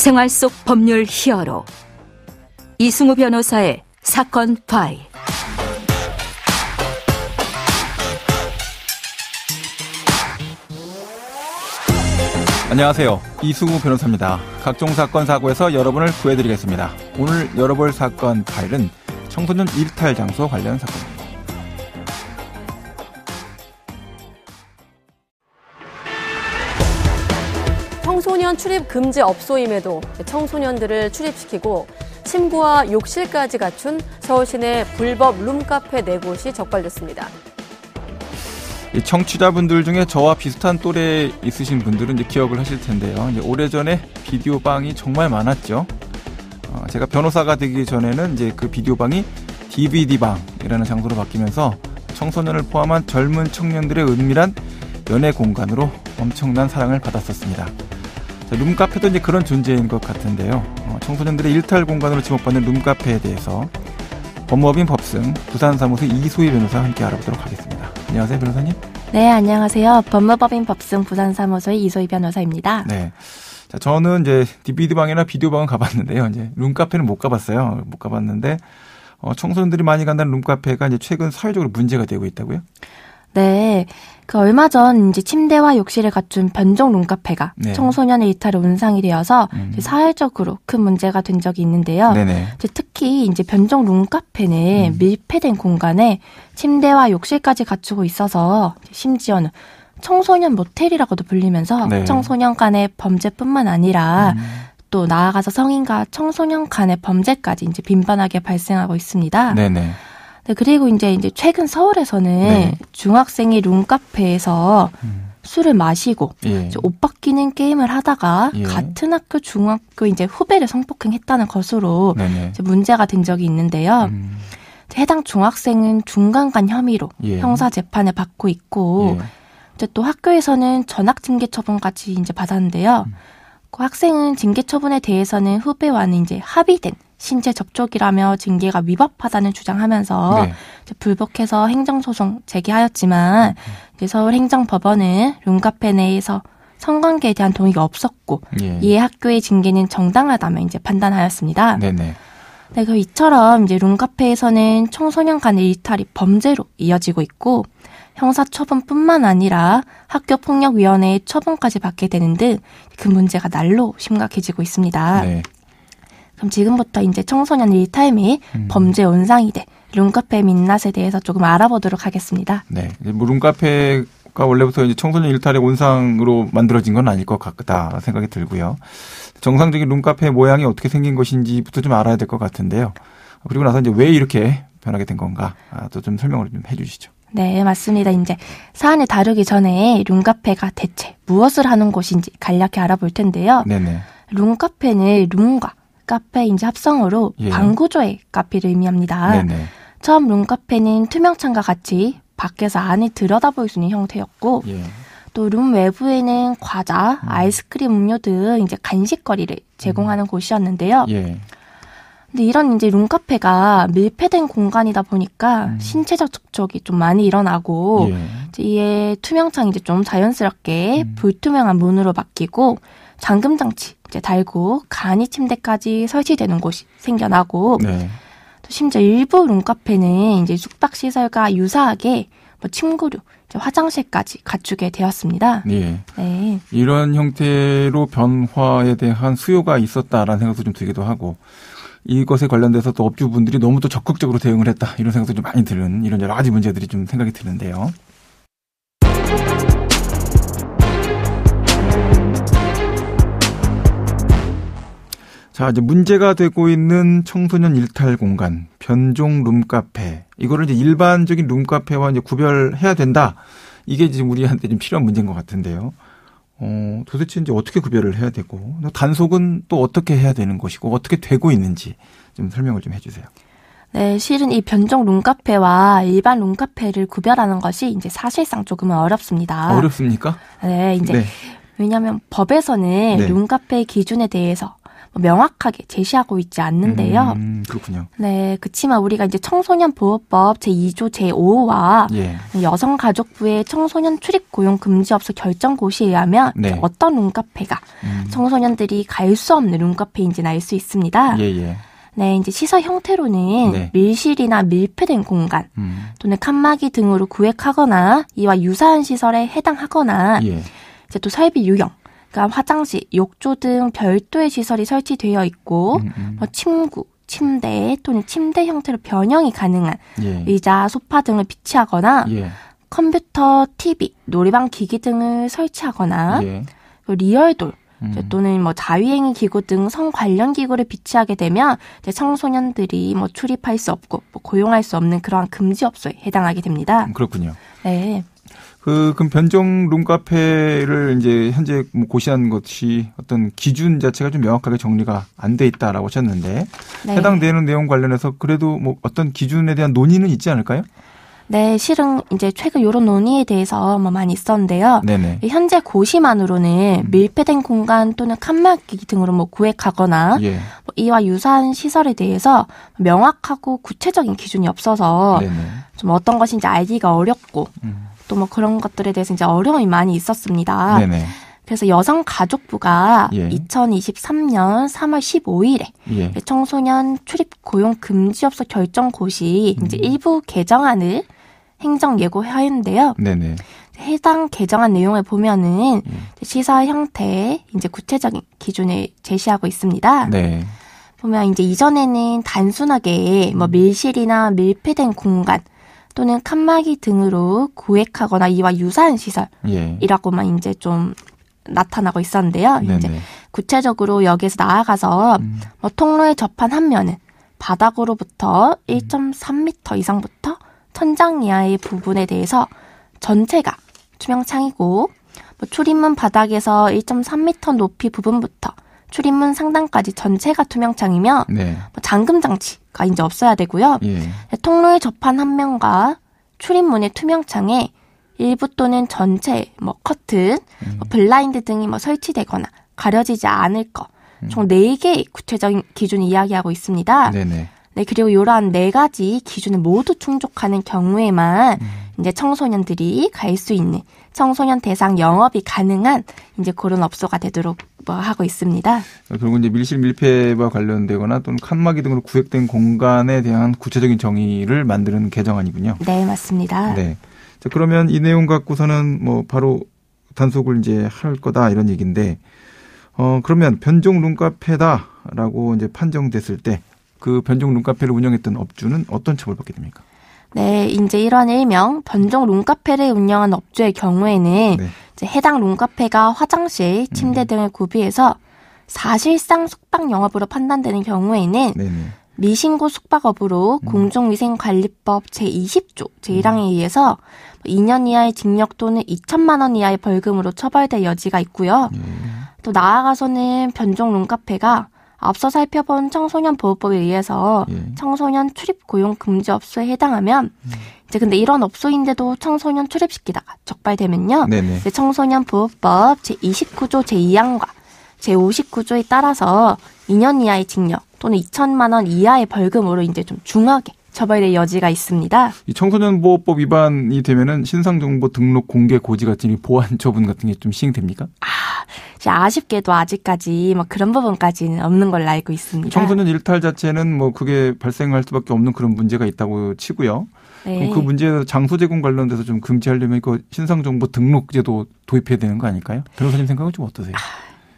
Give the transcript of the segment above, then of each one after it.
생활 속 법률 히어로 이승우 변호사의 사건 파일. 안녕하세요. 이승우 변호사입니다. 각종 사건 사고에서 여러분을 구해드리겠습니다. 오늘 열어볼 사건 파일은 청소년 일탈 장소 관련 사건입니다. 청소년 출입 금지 업소임에도 청소년들을 출입시키고 침구와 욕실까지 갖춘 서울시내 불법 룸카페 네 곳이 적발됐습니다. 이 청취자분들 중에 저와 비슷한 또래 있으신 분들은 이제 기억을 하실 텐데요. 오래전에 비디오 방이 정말 많았죠. 어, 제가 변호사가 되기 전에는 이제 그 비디오 방이 DVD 방이라는 장소로 바뀌면서 청소년을 포함한 젊은 청년들의 은밀한 연애 공간으로 엄청난 사랑을 받았었습니다. 자, 룸카페도 이제 그런 존재인 것 같은데요. 어, 청소년들의 일탈 공간으로 지목받는 룸카페에 대해서 법무법인 법승 부산사무소 이소희 변호사와 함께 알아보도록 하겠습니다. 안녕하세요, 변호사님. 네, 안녕하세요. 법무법인 법승 부산사무소의 이소희 변호사입니다. 네. 자, 저는 이제 DVD 방이나 비디오 방은 가봤는데요. 이제 룸카페는 못 가봤어요. 못 가봤는데 어, 청소년들이 많이 간다는 룸카페가 이제 최근 사회적으로 문제가 되고 있다고요? 네. 그 얼마 전 이제 침대와 욕실을 갖춘 변종 룸카페가 네. 청소년의 이탈의 온상이 되어서 음. 사회적으로 큰 문제가 된 적이 있는데요. 특히 이제 변종 룸카페는 음. 밀폐된 공간에 침대와 욕실까지 갖추고 있어서 심지어는 청소년 모텔이라고도 불리면서 네. 청소년 간의 범죄뿐만 아니라 음. 또 나아가서 성인과 청소년 간의 범죄까지 이제 빈번하게 발생하고 있습니다. 네네. 네, 그리고 이제 이제 최근 서울에서는 네. 중학생이 룸카페에서 음. 술을 마시고 예. 옷 벗기는 게임을 하다가 예. 같은 학교 중학교 이제 후배를 성폭행했다는 것으로. 이제 문제가 된 적이 있는데요. 음. 해당 중학생은 중간간 혐의로 예. 형사 재판을 받고 있고 예. 이제 또 학교에서는 전학 징계 처분까지 이제 받았는데요. 음. 그 학생은 징계 처분에 대해서는 후배와는 이제 합의된 신체 접촉이라며 징계가 위법하다는 주장하면서 네. 불복해서 행정소송 제기하였지만 이제 서울행정법원은 룸카페 내에서 성관계에 대한 동의가 없었고 예. 이에 학교의 징계는 정당하다며 이제 판단하였습니다. 네네. 네, 그 이처럼 이제 룸카페에서는 청소년 간의 일탈이 범죄로 이어지고 있고 형사처분뿐만 아니라 학교폭력위원회의 처분까지 받게 되는 등 그 문제가 날로 심각해지고 있습니다. 네. 그럼 지금부터 이제 청소년 일탈 및 음. 범죄 온상이 돼 룸카페 민낯에 대해서 조금 알아보도록 하겠습니다. 네. 뭐 룸카페가 원래부터 이제 청소년 일탈의 온상으로 만들어진 건 아닐 것 같다 생각이 들고요. 정상적인 룸카페 모양이 어떻게 생긴 것인지부터 좀 알아야 될 것 같은데요. 그리고 나서 이제 왜 이렇게 변하게 된 건가 아, 또좀 설명을 좀 해주시죠. 네, 맞습니다. 이제 사안을 다루기 전에 룸카페가 대체 무엇을 하는 곳인지 간략히 알아볼 텐데요. 네네. 룸카페는 룸과 카페 이제 합성어로 예. 방구조의 카페를 의미합니다. 네네. 처음 룸카페는 투명창과 같이 밖에서 안을 들여다볼 수 있는 형태였고 예. 또룸 외부에는 과자, 아이스크림, 음료 등 이제 간식거리를 제공하는 곳이었는데요. 예. 근데 이런 이제 룸카페가 밀폐된 공간이다 보니까 음. 신체적 접촉이 좀 많이 일어나고 예. 이제 이에 투명창이 이제 좀 자연스럽게 음. 불투명한 문으로 바뀌고 잠금 장치 이제 달고 간이 침대까지 설치되는 곳이 생겨나고 네. 또 심지어 일부 룸카페는 이제 숙박 시설과 유사하게 뭐 침구류, 화장실까지 갖추게 되었습니다. 예. 네. 이런 형태로 변화에 대한 수요가 있었다라는 생각도 좀 들기도 하고 이것에 관련돼서 또 업주분들이 너무 또 적극적으로 대응을 했다 이런 생각도 좀 많이 드는 이런 여러 가지 문제들이 좀 생각이 드는데요. 자, 이제 문제가 되고 있는 청소년 일탈 공간, 변종 룸카페. 이거를 이제 일반적인 룸카페와 이제 구별해야 된다. 이게 지금 우리한테 좀 필요한 문제인 것 같은데요. 어, 도대체 이제 어떻게 구별을 해야 되고, 단속은 또 어떻게 해야 되는 것이고, 어떻게 되고 있는지 좀 설명을 좀 해주세요. 네, 실은 이 변종 룸카페와 일반 룸카페를 구별하는 것이 이제 사실상 조금은 어렵습니다. 어렵습니까? 네, 이제 네. 왜냐하면 법에서는 네. 룸카페 기준에 대해서 뭐 명확하게 제시하고 있지 않는데요. 음, 그렇군요. 네, 그치만 우리가 이제 청소년 보호법 제2조 제5와 예. 여성가족부의 청소년 출입 고용 금지업소 결정고시에 의하면 네. 어떤 룸카페가 음. 청소년들이 갈 수 없는 룸카페인지는 알 수 있습니다. 예, 예. 네, 이제 시설 형태로는 네. 밀실이나 밀폐된 공간 음. 또는 칸막이 등으로 구획하거나 이와 유사한 시설에 해당하거나 예. 이제 또 설비 유형, 그러니까 화장실, 욕조 등 별도의 시설이 설치되어 있고 음, 음. 뭐 침구, 침대 또는 침대 형태로 변형이 가능한 예. 의자, 소파 등을 비치하거나 예. 컴퓨터, TV, 놀이방 기기 등을 설치하거나 예. 또 리얼돌 음. 또는 뭐 자유행위 기구 등 성 관련 기구를 비치하게 되면 이제 청소년들이 뭐 출입할 수 없고 뭐 고용할 수 없는 그러한 금지 업소에 해당하게 됩니다. 음, 그렇군요. 네. 그, 그럼 변종 룸카페를 이제 현재 뭐 고시한 것이 어떤 기준 자체가 좀 명확하게 정리가 안 돼 있다라고 하셨는데 네. 해당되는 내용 관련해서 그래도 뭐 어떤 기준에 대한 논의는 있지 않을까요? 네, 실은 이제 최근 이런 논의에 대해서 뭐 많이 있었는데요. 네네. 현재 고시만으로는 음. 밀폐된 공간 또는 칸막이 등으로 뭐 구획하거나 예. 뭐 이와 유사한 시설에 대해서 명확하고 구체적인 기준이 없어서 네네. 좀 어떤 것인지 알기가 어렵고 음. 또 뭐 그런 것들에 대해서 이제 어려움이 많이 있었습니다. 네네. 그래서 여성가족부가 예. 2023년 3월 15일에 예. 청소년 출입 고용 금지업소 결정 고시 이제 음. 일부 개정안을 행정 예고하였는데요. 네네. 해당 개정안 내용을 보면은 예. 시설 형태 이제 구체적인 기준을 제시하고 있습니다. 네. 보면 이제 이전에는 단순하게 뭐 밀실이나 밀폐된 공간 또는 칸막이 등으로 구획하거나 이와 유사한 예. 시설이라고만 이제 좀 나타나고 있었는데요. 이제 네네. 구체적으로 여기에서 나아가서 음. 뭐 통로에 접한 한 면은 바닥으로부터 1.3m 이상부터 천장 이하의 부분에 대해서 전체가 투명 창이고 뭐 출입문 바닥에서 1.3m 높이 부분부터 출입문 상단까지 전체가 투명창이며 네. 뭐 잠금 장치가 이제 없어야 되고요. 예. 통로에 접한 한 면과 출입문의 투명창에 일부 또는 전체 뭐 커튼, 뭐 블라인드 등이 뭐 설치되거나 가려지지 않을 거. 총 네개의 구체적인 기준을 이야기하고 있습니다. 네네. 네, 그리고 이러한 네 가지 기준을 모두 충족하는 경우에만 이제 청소년들이 갈 수 있는 청소년 대상 영업이 가능한 이제 그런 업소가 되도록 뭐 하고 있습니다. 그리고 이제 밀실 밀폐와 관련되거나 또는 칸막이 등으로 구획된 공간에 대한 구체적인 정의를 만드는 개정안이군요. 네, 맞습니다. 네. 자, 그러면 이 내용 갖고서는 뭐 바로 단속을 이제 할 거다 이런 얘기인데, 어, 그러면 변종 룸카페다라고 이제 판정됐을 때 그 변종 룸카페를 운영했던 업주는 어떤 처벌을 받게 됩니까? 네, 이제 이러한 일명 변종 룸카페를 운영한 업주의 경우에는 네. 해당 룸카페가 화장실, 침대 등을 구비해서 사실상 숙박 영업으로 판단되는 경우에는 네네. 미신고 숙박업으로 공중위생관리법 제20조 제1항에 의해서 2년 이하의 징역 또는 2천만 원 이하의 벌금으로 처벌될 여지가 있고요. 예. 또 나아가서는 변종 룸카페가 앞서 살펴본 청소년 보호법에 의해서 예. 청소년 출입 고용 금지 업소에 해당하면 이제 근데 이런 업소인데도 청소년 출입시키다가 적발되면요. 네네. 청소년 보호법 제29조 제2항과 제59조에 따라서 2년 이하의 징역 또는 2천만 원 이하의 벌금으로 이제 좀 중하게 처벌될 여지가 있습니다. 이 청소년 보호법 위반이 되면은 신상 정보 등록 공개 고지 같은 이 보안 처분 같은 게 좀 시행됩니까? 이제 아쉽게도 아직까지 뭐 그런 부분까지는 없는 걸로 알고 있습니다. 청소년 일탈 자체는 뭐 그게 발생할 수밖에 없는 그런 문제가 있다고 치고요. 네. 그 문제에 장소 제공 관련돼서 좀 금지하려면 그 신상 정보 등록 제도 도입해야 되는 거 아닐까요? 변호사님 생각은 좀 어떠세요?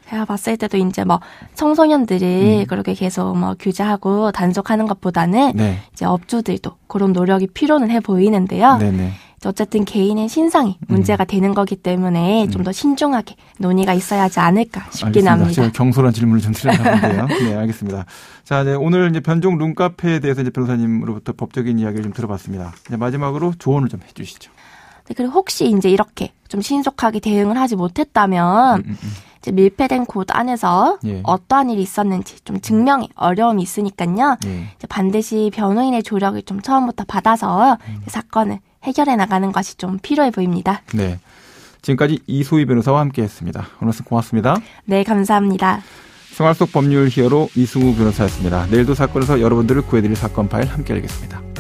제가 봤을 때도 이제 뭐 청소년들이 음. 그렇게 계속 뭐 규제하고 단속하는 것보다는 네. 이제 업주들도 그런 노력이 필요는 해 보이는데요. 네네. 어쨌든 개인의 신상이 음. 문제가 되는 거기 때문에 좀더 신중하게 논의가 있어야 하지 않을까 싶긴 알겠습니다. 합니다. 제가 경솔한 질문을 좀 드려봤는데요. 네, 알겠습니다. 자, 이제 오늘 이제 변종 룸카페에 대해서 이제 변호사님으로부터 법적인 이야기를 좀 들어봤습니다. 이제 마지막으로 조언을 좀 해주시죠. 네, 그리고 혹시 이제 이렇게 좀 신속하게 대응을 하지 못했다면 음, 음, 음. 이제 밀폐된 곳 안에서 예. 어떠한 일이 있었는지 좀 증명에 어려움이 있으니까요. 예. 이제 반드시 변호인의 조력을 좀 처음부터 받아서 음. 사건을 해결해 나가는 것이 좀 필요해 보입니다. 네. 지금까지 이소희 변호사와 함께했습니다. 오늘 고맙습니다. 네, 감사합니다. 생활 속 법률 히어로 이승우 변호사였습니다. 내일도 사건에서 여러분들을 구해드릴 사건 파일 함께 알겠습니다.